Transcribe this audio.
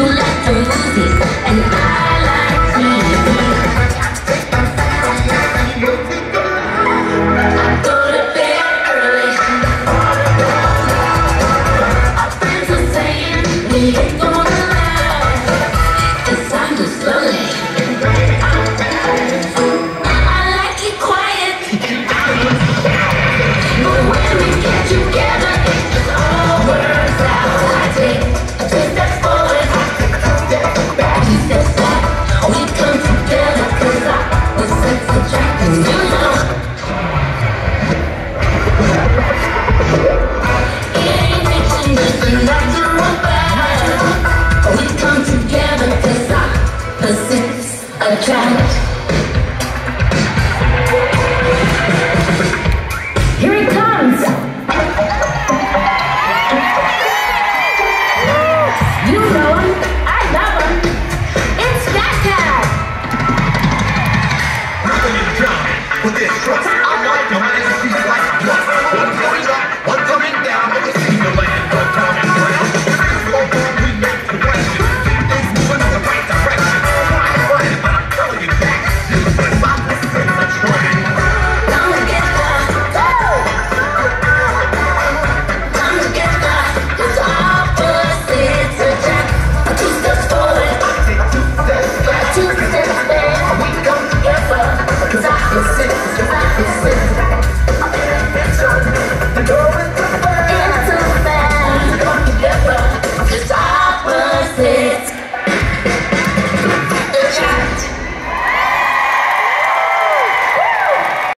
You left the music and I Here comes. You know him. I love him. It's Scat with this